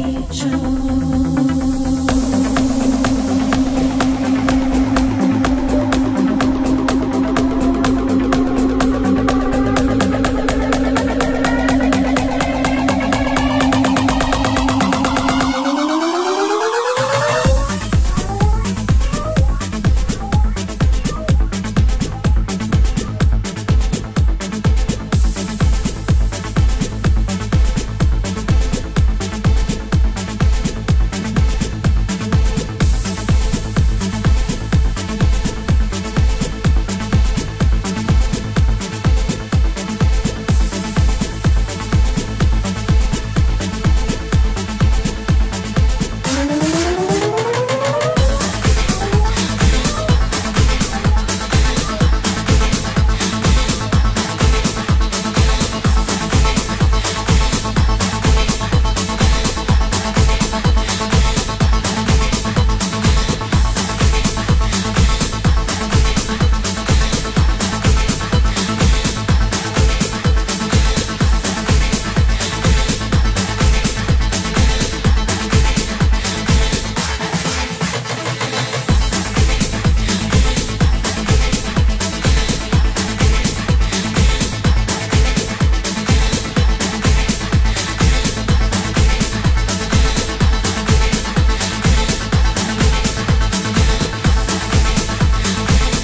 nature.